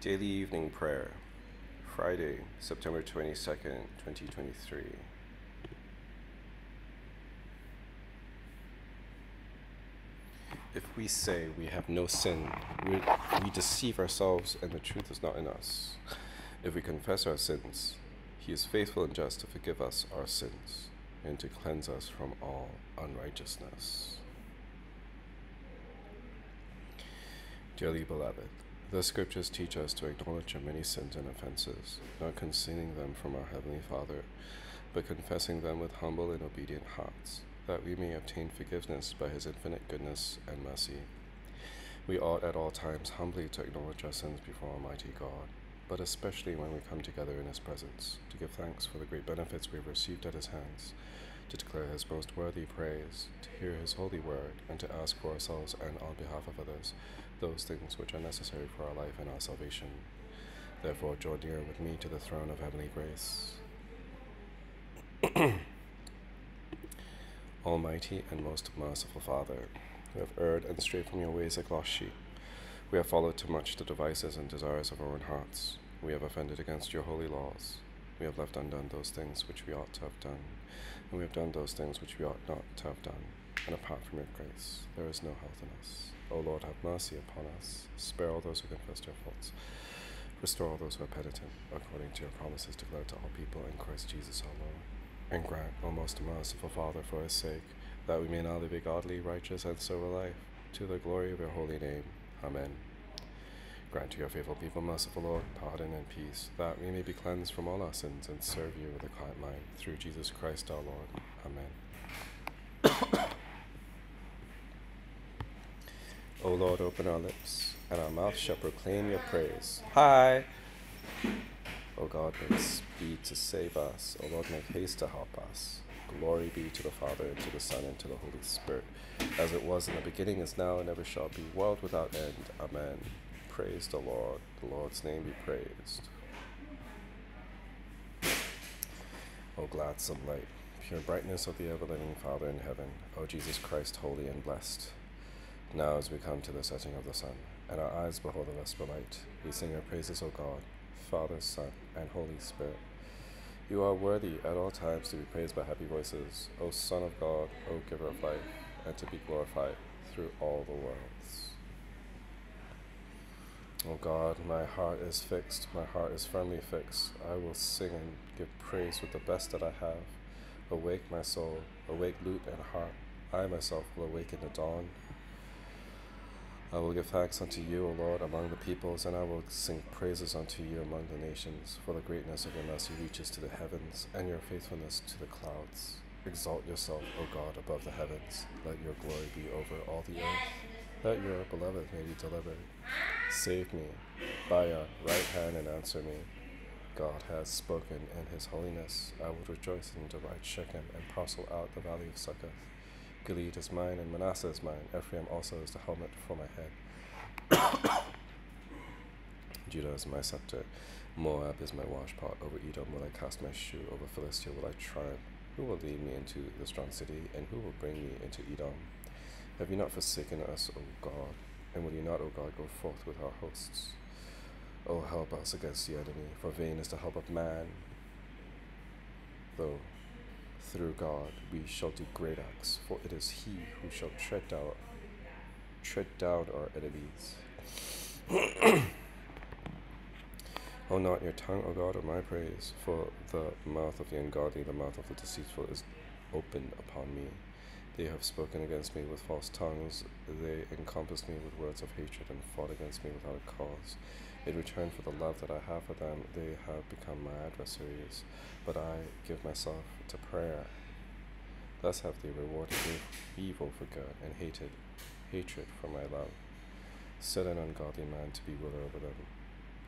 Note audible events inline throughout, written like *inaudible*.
Daily Evening Prayer, Friday, September 22nd, 2023. If we say we have no sin, we, we deceive ourselves and the truth is not in us. If we confess our sins, he is faithful and just to forgive us our sins and to cleanse us from all unrighteousness. Dearly beloved, the scriptures teach us to acknowledge our many sins and offenses, not concealing them from our Heavenly Father, but confessing them with humble and obedient hearts, that we may obtain forgiveness by His infinite goodness and mercy. We ought at all times humbly to acknowledge our sins before Almighty God, but especially when we come together in His presence, to give thanks for the great benefits we have received at His hands, to declare His most worthy praise, to hear His holy word, and to ask for ourselves and on behalf of others those things which are necessary for our life and our salvation. Therefore, draw near with me to the throne of heavenly grace. *clears throat* Almighty and most merciful Father, we have erred and strayed from your ways like lost sheep. We have followed too much the devices and desires of our own hearts. We have offended against your holy laws. We have left undone those things which we ought to have done, and we have done those things which we ought not to have done. And apart from your grace, there is no health in us. O Lord, have mercy upon us. Spare all those who confess their faults. Restore all those who are penitent, according to your promises declared to all people in Christ Jesus our Lord. And grant, O most merciful Father, for his sake, that we may now live a godly, righteous, and sober life, to the glory of your holy name. Amen. Grant to your faithful people, merciful Lord, pardon and peace, that we may be cleansed from all our sins and serve you with a quiet mind, through Jesus Christ our Lord. Amen. O Lord, open our lips, and our mouth shall proclaim your praise. Hi! O God, make speed to save us. O Lord, make haste to help us. Glory be to the Father, and to the Son, and to the Holy Spirit, as it was in the beginning, is now, and ever shall be, world without end. Amen. Praise the Lord. The Lord's name be praised. O gladsome light, pure brightness of the ever living Father in heaven, O Jesus Christ, holy and blessed. Now, as we come to the setting of the sun, and our eyes behold the vesper light, we sing your praises, O God, Father, Son, and Holy Spirit. You are worthy at all times to be praised by happy voices, O Son of God, O Giver of life, and to be glorified through all the worlds. O God, my heart is fixed, my heart is firmly fixed. I will sing and give praise with the best that I have. Awake, my soul, awake, lute and harp. I myself will awake in the dawn. I will give thanks unto you, O Lord, among the peoples, and I will sing praises unto you among the nations, for the greatness of your mercy reaches to the heavens, and your faithfulness to the clouds. Exalt yourself, O God, above the heavens. Let your glory be over all the earth. Let your beloved may be delivered. Save me by your right hand and answer me. God has spoken in his holiness. I will rejoice and divide Shechem and parcel out the valley of Succoth. Gilead is mine and Manasseh is mine. Ephraim also is the helmet for my head. *coughs* Judah is my scepter. Moab is my washpot. Over Edom will I cast my shoe. Over Philistia will I triumph. Who will lead me into the strong city, and who will bring me into Edom? Have you not forsaken us, O God? And will you not, O God, go forth with our hosts? O help us against the enemy, for vain is the help of man. Though through God we shall do great acts, for it is He who shall tread down, tread down our enemies. *clears throat* O not your tongue, O God, of my praise, for the mouth of the ungodly, the mouth of the deceitful is open upon me. They have spoken against me with false tongues. They encompassed me with words of hatred and fought against me without a cause. In return for the love that I have for them, they have become my adversaries. But I give myself to prayer. Thus have they rewarded me evil for good and hated hatred for my love. Set an ungodly man to be ruler over them,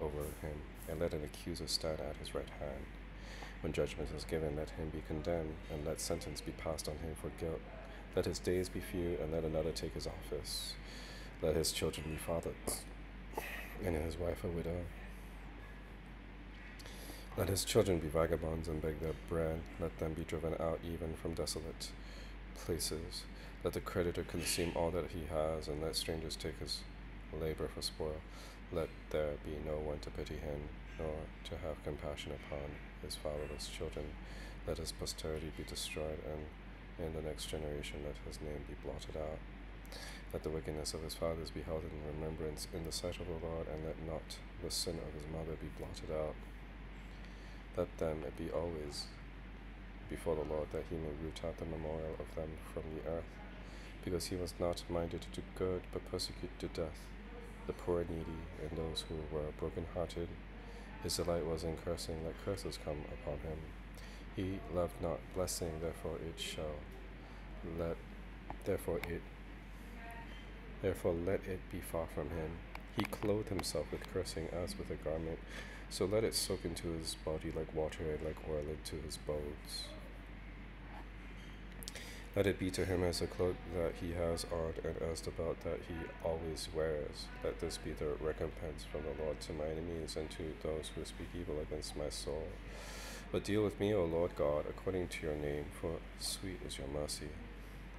over him, and let an accuser stand at his right hand. When judgment is given, let him be condemned, and let sentence be passed on him for guilt. Let his days be few, and let another take his office. Let his children be fathered, and his wife a widow. Let his children be vagabonds and beg their bread. Let them be driven out even from desolate places. Let the creditor consume all that he has, and let strangers take his labor for spoil. let there be no one to pity him, nor to have compassion upon his fatherless children. Let his posterity be destroyed, and in the next generation let his name be blotted out. Let the wickedness of his fathers be held in remembrance in the sight of the Lord, and let not the sin of his mother be blotted out. Let them be always before the Lord, that he may root out the memorial of them from the earth, because he was not minded to do good, but persecute to death the poor and needy, and those who were broken-hearted. His delight was in cursing, let curses come upon him. He loved not blessing, therefore it shall let therefore it therefore let it be far from him. He clothed himself with cursing as with a garment, so let it soak into his body like water and like oil into his bones. Let it be to him as a cloak that he has on, and as the belt that he always wears. Let this be the recompense from the Lord to my enemies and to those who speak evil against my soul. But deal with me, O Lord God, according to your name, for sweet is your mercy.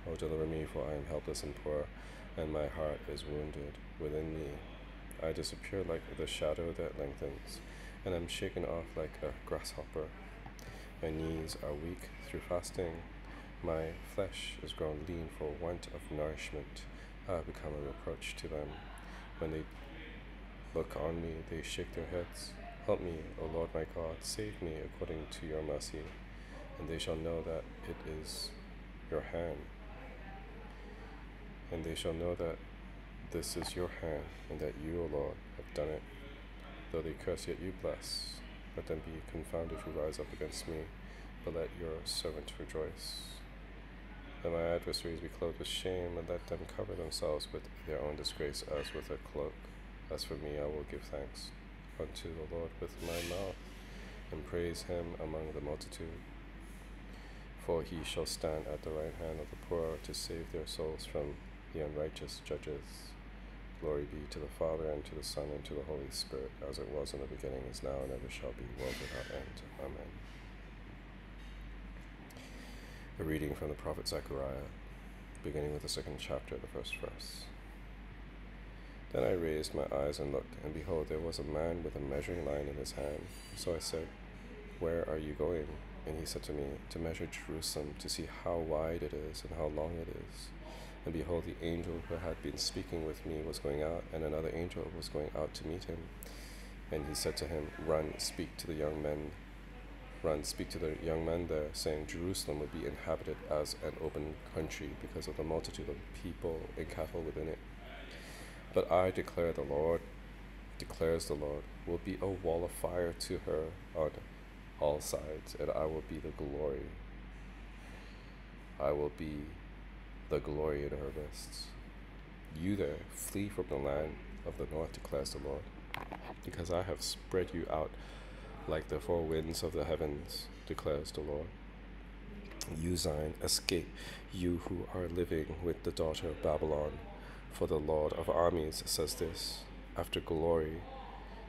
O deliver me, for I am helpless and poor, and my heart is wounded within me. I disappear like the shadow that lengthens, and I'm shaken off like a grasshopper. My knees are weak through fasting my flesh is grown lean for want of nourishment. I become a reproach to them. When they look on me, they shake their heads. Help me, O Lord my God, save me according to your mercy, and they shall know that it is your hand. And they shall know that this is your hand, and that you, O Lord, have done it. Though they curse, yet you bless. Let them be confounded who rise up against me, but let your servant rejoice. Let my adversaries be clothed with shame, and let them cover themselves with their own disgrace as with a cloak. As for me, I will give thanks unto the Lord with my mouth, and praise him among the multitude. For he shall stand at the right hand of the poor to save their souls from the unrighteous judges. Glory be to the Father, and to the Son, and to the Holy Spirit, as it was in the beginning, is now, and ever shall be, world without end. Amen. A reading from the prophet Zechariah, beginning with the second chapter, the first verse. Then I raised my eyes and looked, and behold, there was a man with a measuring line in his hand. So I said, Where are you going? And he said to me, To measure Jerusalem, to see how wide it is and how long it is. And behold, the angel who had been speaking with me was going out, and another angel was going out to meet him. And he said to him, Run, speak to the young men run, speak to the young men there, saying Jerusalem will be inhabited as an open country because of the multitude of people and cattle within it. But I declare the Lord, declares the Lord, will be a wall of fire to her on all sides, and I will be the glory. I will be the glory in her midst. You there, flee from the land of the north, declares the Lord, because I have spread you out like the four winds of the heavens, declares the Lord. You, Zion, escape, you who are living with the daughter of Babylon. For the Lord of armies says this After glory,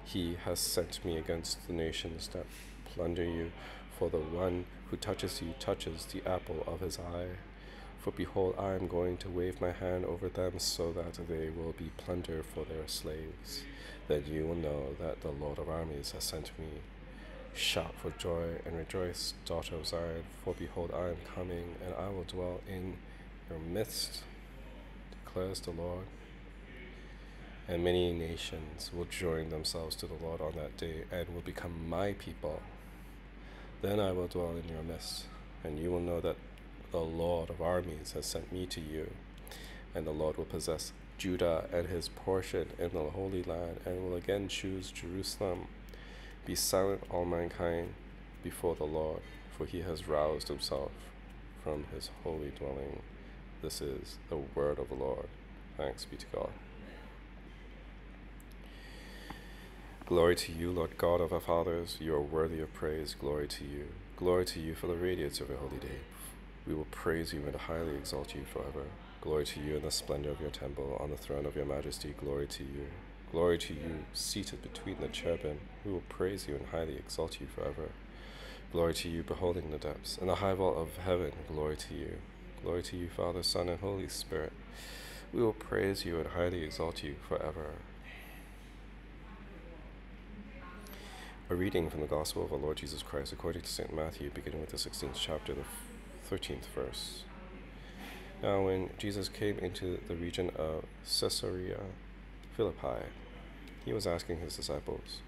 he has sent me against the nations that plunder you, for the one who touches you touches the apple of his eye. For behold, I am going to wave my hand over them so that they will be plunder for their slaves. Then you will know that the Lord of armies has sent me. Shout for joy and rejoice, daughter of Zion, for behold, I am coming, and I will dwell in your midst, declares the Lord. And many nations will join themselves to the Lord on that day and will become my people. Then I will dwell in your midst, and you will know that the Lord of armies has sent me to you. And the Lord will possess Judah and his portion in the Holy Land, and will again choose Jerusalem be silent, all mankind, before the Lord, for he has roused himself from his holy dwelling. This is the word of the Lord. Thanks be to God. Glory to you, Lord God of our fathers. You are worthy of praise. Glory to you. Glory to you for the radiance of your holy day. We will praise you and highly exalt you forever. Glory to you in the splendor of your temple, on the throne of your majesty. Glory to you. Glory to you, seated between the cherubim. We will praise you and highly exalt you forever. Glory to you, beholding the depths. In the high vault of heaven, glory to you. Glory to you, Father, Son, and Holy Spirit. We will praise you and highly exalt you forever. A reading from the Gospel of our Lord Jesus Christ according to St. Matthew, beginning with the 16th chapter, the 13th verse. Now, when Jesus came into the region of Caesarea Philippi, he was asking his disciples,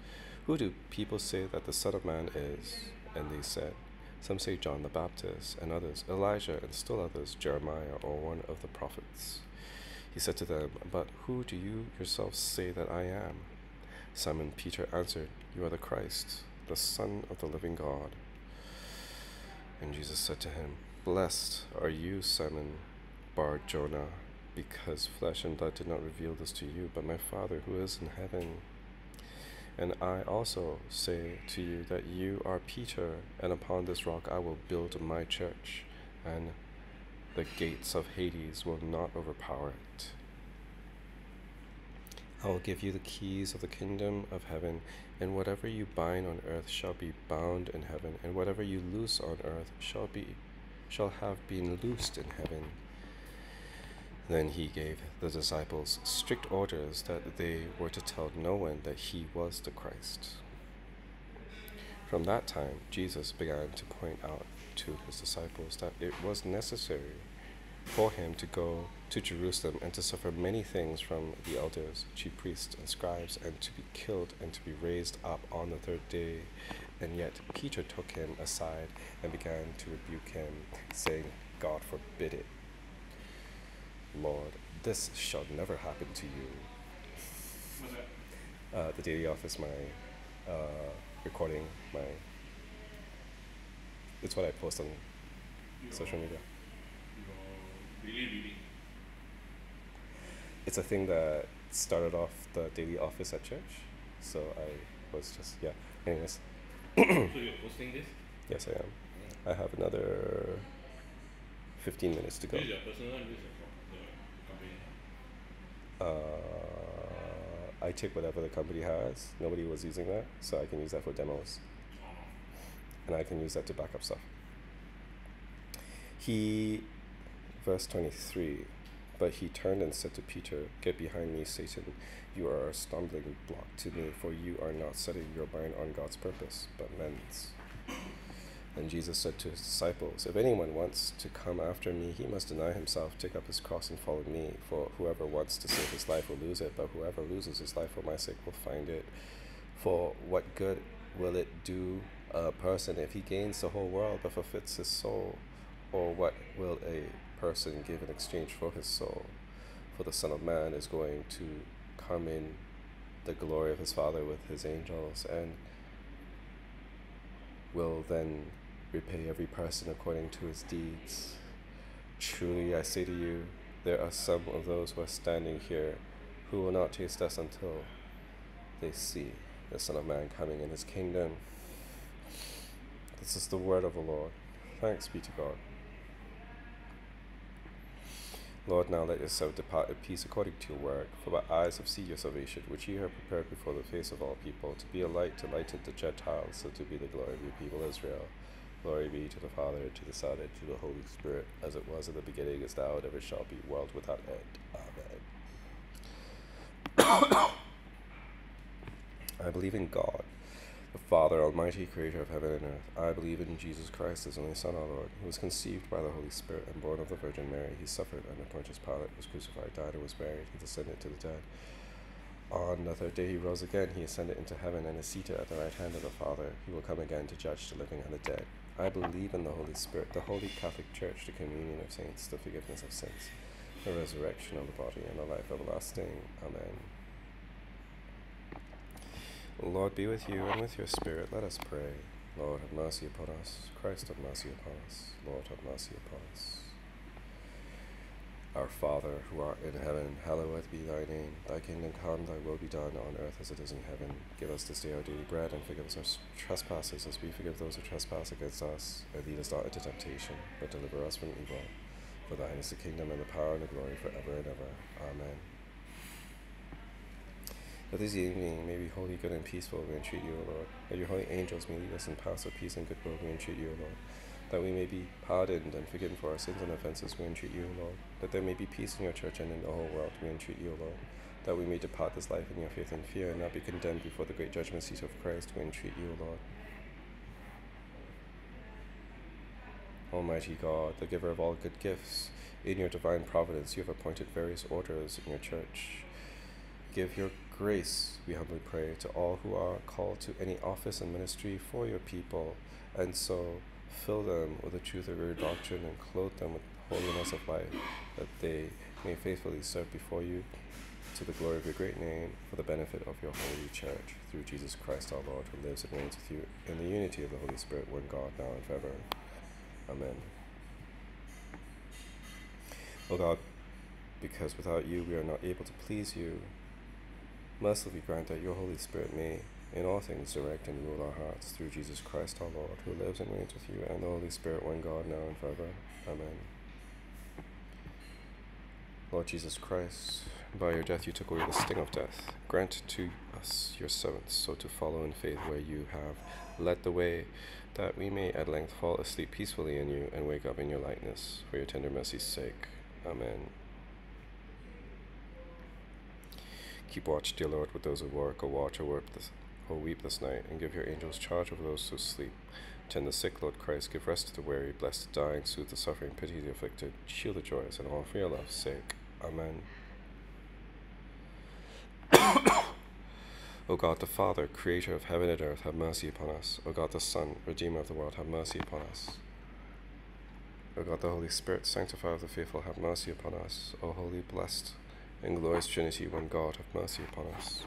Who do people say that the Son of Man is? And they said, Some say John the Baptist, and others Elijah, and still others Jeremiah or one of the prophets. He said to them, But who do you yourselves say that I am? Simon Peter answered, You are the Christ, the Son of the living God. And Jesus said to him, Blessed are you, Simon Bar Jonah, because flesh and blood did not reveal this to you, but my Father who is in heaven. And I also say to you that you are Peter, and upon this rock I will build my church, and the gates of Hades will not overpower it. I will give you the keys of the kingdom of heaven, and whatever you bind on earth shall be bound in heaven, and whatever you loose on earth shall be shall have been loosed in heaven. Then he gave the disciples strict orders that they were to tell no one that he was the Christ. From that time, Jesus began to point out to his disciples that it was necessary for him to go to Jerusalem and to suffer many things from the elders, chief priests, and scribes, and to be killed and to be raised up on the third day. And yet Peter took him aside and began to rebuke him, saying, God forbid it. Lord, this shall never happen to you. Uh, the daily office, my uh, recording, my it's what I post on social media. It's a thing that started off the daily office at church. So I was just yeah. Anyways, so you're posting this? yes I am. I have another fifteen minutes to go. This is your personal and this is your the company. Uh, I take whatever the company has. Nobody was using that, so I can use that for demos, and I can use that to back up stuff. He, verse 23, but he turned and said to Peter, Get behind me, Satan. You are a stumbling block to me, for you are not setting your mind on God's purpose, but men's. And Jesus said to his disciples, If anyone wants to come after me, he must deny himself, take up his cross, and follow me. For whoever wants to save his life will lose it, but whoever loses his life for my sake will find it. For what good will it do a person if he gains the whole world but forfeits his soul? Or what will a person give in exchange for his soul? For the Son of Man is going to come in the glory of his Father with his angels and will then repay every person according to his deeds. Truly, I say to you, there are some of those who are standing here who will not taste death until they see the Son of Man coming in his kingdom. This is the word of the Lord. Thanks be to God. Lord, now let yourself depart in peace according to your word. For my eyes have seen your salvation, which you have prepared before the face of all people, to be a light to lighten the Gentiles, and to be the glory of your people Israel. Glory be to the Father, and to the Son, and to the Holy Spirit, as it was in the beginning, is now, and ever shall be, world without end. Amen. *coughs* I believe in God, the Father Almighty, creator of heaven and earth. I believe in Jesus Christ, his only Son, our Lord, who was conceived by the Holy Spirit and born of the Virgin Mary. He suffered under Pontius Pilate, was crucified, died, and was buried. He descended to the dead. On the third day he rose again. He ascended into heaven and is seated at the right hand of the Father. He will come again to judge the living and the dead. I believe in the Holy Spirit, the Holy Catholic Church, the communion of saints, the forgiveness of sins, the resurrection of the body, and the life everlasting. Amen. Lord be with you and with your spirit. Let us pray. Lord, have mercy upon us. Christ, have mercy upon us. Lord, have mercy upon us. Our Father, who art in heaven, hallowed be thy name. Thy kingdom come, thy will be done on earth as it is in heaven. Give us this day our daily bread, and forgive us our trespasses as we forgive those who trespass against us. And lead us not into temptation, but deliver us from evil. For thine is the kingdom, and the power, and the glory forever and ever. Amen. That this evening may be holy, good, and peaceful, we entreat you, O Lord. That your holy angels may lead us in paths of peace and goodwill, we entreat you, O Lord. That we may be pardoned and forgiven for our sins and offences, we entreat you, O Lord. That there may be peace in your church and in the whole world, we entreat you, O Lord. that we may depart this life in your faith and fear and not be condemned before the great judgment seat of Christ, we entreat you, O Lord. Almighty God, the giver of all good gifts, in your divine providence you have appointed various orders in your church. Give your grace, we humbly pray, to all who are called to any office and ministry for your people, and so fill them with the truth of your doctrine and clothe them with holiness of life, that they may faithfully serve before you to the glory of your great name, for the benefit of your holy church, through Jesus Christ our Lord, who lives and reigns with you in the unity of the Holy Spirit, one God, now and forever. Amen. O God, because without you we are not able to please you, mercifully grant that your Holy Spirit may in all things direct and rule our hearts through Jesus Christ our Lord, who lives and reigns with you and the Holy Spirit, one God, now and forever. Amen. Lord Jesus Christ, by your death you took away the sting of death. Grant to us, your servants, so to follow in faith where you have led the way, that we may at length fall asleep peacefully in you and wake up in your likeness, for your tender mercy's sake. Amen. Keep watch, dear Lord, with those who work or watch or work this, or weep this night, and give your angels charge over those who sleep. Tend the sick, Lord Christ, give rest to the weary, bless the dying, soothe the suffering, pity the afflicted, shield the joyous, and all for your love's sake. Amen. *coughs* o God the Father, creator of heaven and earth, have mercy upon us. O God the Son, redeemer of the world, have mercy upon us. O God the Holy Spirit, sanctifier of the faithful, have mercy upon us. O holy, blessed, and glorious Trinity, one God, have mercy upon us.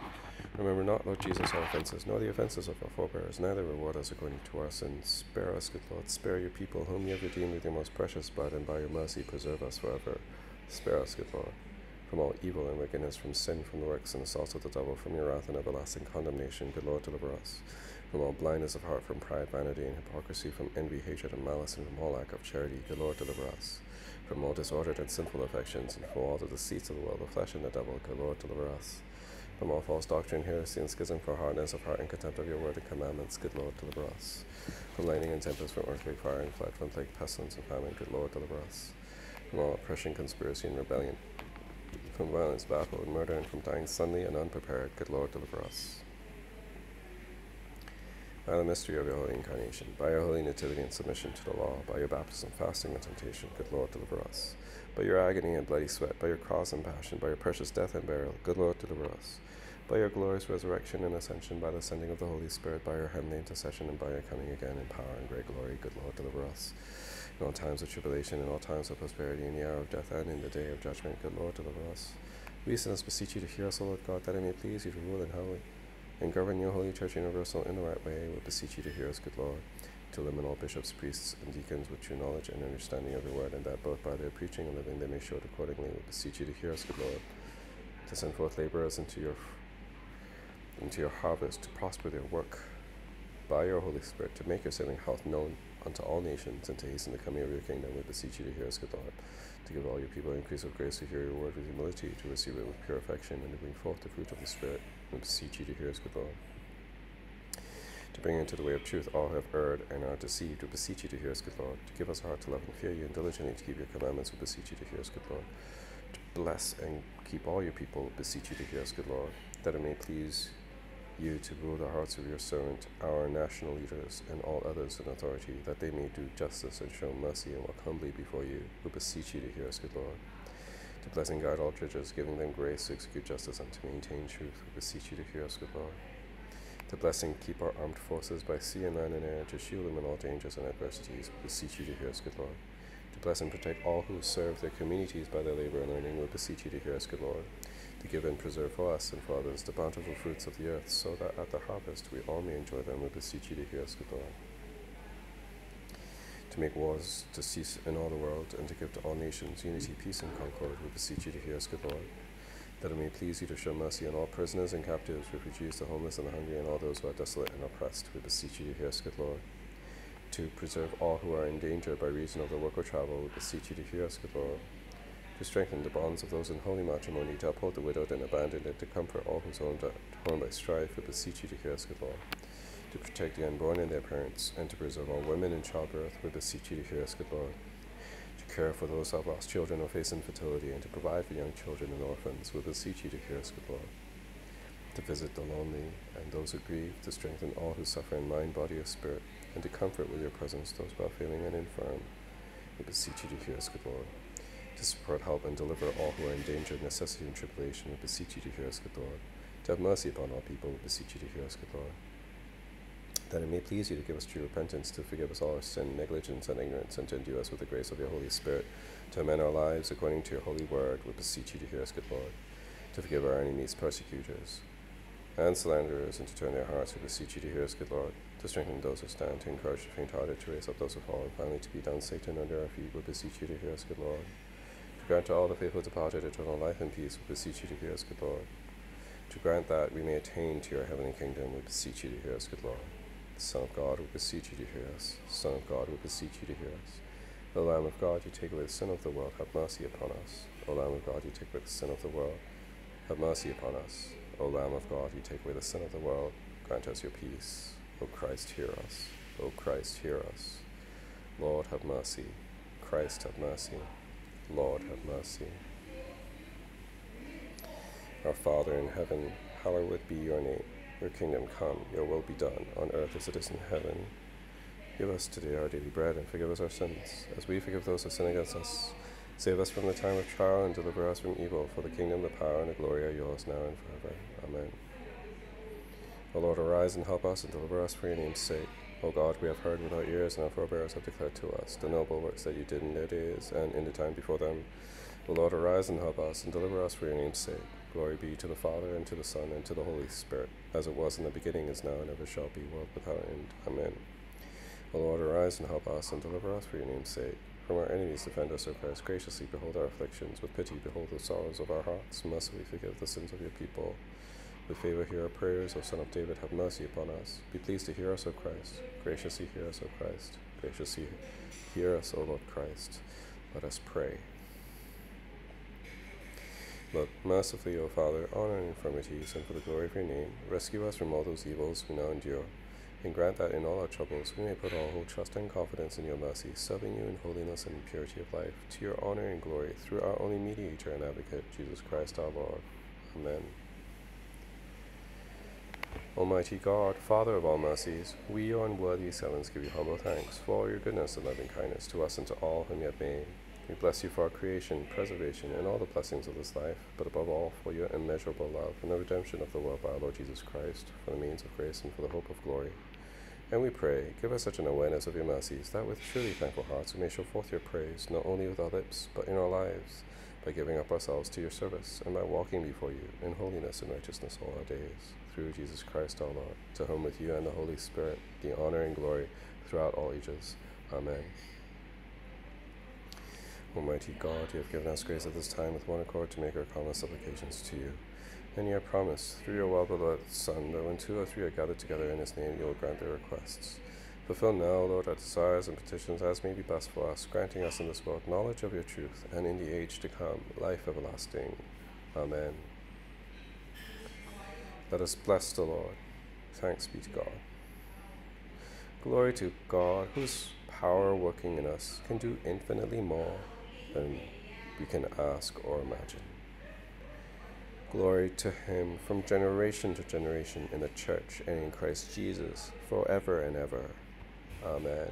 Remember not, Lord Jesus, our offences, nor the offences of our forebears, neither reward us according to our sins. Spare us, good Lord, spare your people, whom you have redeemed with your most precious blood, and by your mercy preserve us forever. Spare us, good Lord, from all evil and wickedness, from sin, from the works and assaults of the devil, from your wrath and everlasting condemnation. Good Lord, deliver us from all blindness of heart, from pride, vanity, and hypocrisy, from envy, hatred, and malice, and from all lack of charity. Good Lord, deliver us from all disordered and sinful affections, and from all the deceits of the world, the flesh, and the devil. Good Lord, deliver us from all false doctrine, heresy, and schism, for hardness of heart and contempt of your word and commandments. Good Lord, deliver us. From lightning and tempest, from earthquake, fire, and flood, from plague, pestilence, and famine. Good Lord, deliver us. From all oppression, conspiracy, and rebellion. From violence, battle, and murder, and from dying suddenly and unprepared. Good Lord, deliver us. By the mystery of your holy incarnation, by your holy nativity and submission to the law, by your baptism, fasting, and temptation, good Lord, deliver us. By your agony and bloody sweat, by your cross and passion, by your precious death and burial, good Lord, deliver us by your glorious resurrection and ascension, by the sending of the Holy Spirit, by your heavenly intercession, and by your coming again in power and great glory, good Lord, deliver us. In all times of tribulation, in all times of prosperity, in the hour of death, and in the day of judgment, good Lord, deliver us. We sinners beseech you to hear us, O Lord God, that it may please you to rule in holy and govern your holy church universal in the right way. We beseech you to hear us, good Lord, to limit all bishops, priests, and deacons with true knowledge and understanding of your word, and that both by their preaching and living they may show it accordingly. We beseech you to hear us, good Lord, to send forth laborers into your into your harvest, to prosper their work by your Holy Spirit, to make your saving health known unto all nations, and to hasten the coming of your kingdom. We beseech you to hear us, good Lord, to give all your people increase of grace to hear your word with humility, to receive it with pure affection, and to bring forth the fruit of the Spirit. We beseech you to hear us, good Lord. To bring into the way of truth all who have erred and are deceived, we beseech you to hear us, good Lord. To give us heart to love and fear you, and diligently to keep your commandments, we beseech you to hear us, good Lord. To bless and keep all your people, we beseech you to hear us, good Lord, that it may please you to rule the hearts of your servant, our national leaders, and all others in authority, that they may do justice and show mercy and walk humbly before you. We beseech you to hear us, good Lord. To bless and guide all judges, giving them grace to execute justice and to maintain truth. We beseech you to hear us, good Lord. To bless and keep our armed forces by sea and land and air, to shield them in all dangers and adversities. We beseech you to hear us, good Lord. To bless and protect all who serve their communities by their labor and learning. We beseech you to hear us, good Lord to give and preserve for us and for others the bountiful fruits of the earth, so that at the harvest we all may enjoy them. We beseech you to hear us, good Lord. Make wars to cease in all the world, and to give to all nations unity, peace, and concord, we beseech you to hear us, good Lord. That it may please you to show mercy on all prisoners and captives, refugees, the homeless, and the hungry, and all those who are desolate and oppressed. We beseech you to hear us, good Lord. To preserve all who are in danger by reason of their work or travel, we beseech you to hear us, good Lord to strengthen the bonds of those in holy matrimony, to uphold the widowed and abandoned, and to comfort all homes are torn by strife, we beseech you to hear us, good Lord. To protect the unborn and their parents, and to preserve all women in childbirth, beseech you to hear us, good To care for those who have lost children or face infertility, and to provide for young children and orphans, beseech you to hear us, good To visit the lonely and those who grieve, to strengthen all who suffer in mind, body, or spirit, and to comfort with your presence those who are failing and infirm. We beseech you to hear us. To support, help, and deliver all who are in danger, necessity, and tribulation, we beseech you to hear us, good Lord. To have mercy upon all people, we beseech you to hear us, good Lord that it may please you to give us true repentance, to forgive us all our sin, negligence, and ignorance, and to endue us with the grace of your Holy Spirit, to amend our lives according to your holy word. We beseech you to hear us, good Lord, to forgive our enemies, persecutors, and slanderers, and to turn their hearts. We beseech you to hear us, good Lord, to strengthen those who stand, to encourage the faint-hearted, to raise up those who fall, and finally to beat down Satan under our feet. We beseech you to hear us, good Lord, to grant to all the faithful departed eternal life and peace. We beseech you to hear us, good Lord. To grant that we may attain to your heavenly kingdom, we beseech you to hear us, good Lord. Son of God, we beseech you to hear us. Son of God, we beseech you to hear us. O Lamb of God, you take away the sin of the world, have mercy upon us. O Lamb of God, you take away the sin of the world, have mercy upon us. O Lamb of God, you take away the sin of the world, grant us your peace. O Christ, hear us. O Christ, hear us. Lord, have mercy. Christ, have mercy. Lord, have mercy. Our Father in heaven, hallowed be your name. Your kingdom come, your will be done, on earth as it is in heaven. Give us today our daily bread, and forgive us our sins, as we forgive those who sin against us. Save us from the time of trial, and deliver us from evil. For the kingdom, the power, and the glory are yours now and forever. Amen. O Lord, arise and help us, and deliver us for your name's sake. O God, we have heard with our ears, and our forebears have declared to us the noble works that you did in their days, and in the time before them. O Lord, arise and help us, and deliver us for your name's sake. Glory be to the Father, and to the Son, and to the Holy Spirit, as it was in the beginning, is now, and ever shall be, world without end. Amen. O Lord, arise and help us, and deliver us for your name's sake. From our enemies defend us, O Christ. Graciously behold our afflictions. With pity behold the sorrows of our hearts. Mercifully forgive the sins of your people. With favor hear our prayers, O Son of David, have mercy upon us. Be pleased to hear us, O Christ. Graciously hear us, O Christ. Graciously hear us, O Lord Christ. Let us pray. Look mercifully, O Father, on our infirmities, and for the glory of your name, rescue us from all those evils we now endure, and grant that in all our troubles we may put all our whole trust and confidence in your mercy, serving you in holiness and purity of life, to your honor and glory, through our only mediator and advocate, Jesus Christ our Lord. Amen. Almighty God, Father of all mercies, we, your unworthy servants, give you humble thanks for all your goodness and loving kindness to us and to all whom you have made. We bless you for our creation, preservation, and all the blessings of this life, but above all for your immeasurable love and the redemption of the world by our Lord Jesus Christ, for the means of grace and for the hope of glory. And we pray, give us such an awareness of your mercies that with truly thankful hearts we may show forth your praise, not only with our lips, but in our lives, by giving up ourselves to your service, and by walking before you in holiness and righteousness all our days, through Jesus Christ our Lord, to whom with you and the Holy Spirit the honor and glory throughout all ages. Amen. Almighty God, you have given us grace at this time with one accord to make our common supplications to you. And you have promised, through your well beloved Son, that when two or three are gathered together in his name, you will grant their requests. Fulfill now, Lord, our desires and petitions as may be best for us, granting us in this world knowledge of your truth, and in the age to come, life everlasting. Amen. Let us bless the Lord. Thanks be to God. Glory to God, whose power working in us can do infinitely more than we can ask or imagine. Glory to him from generation to generation in the church and in Christ Jesus forever and ever. Amen.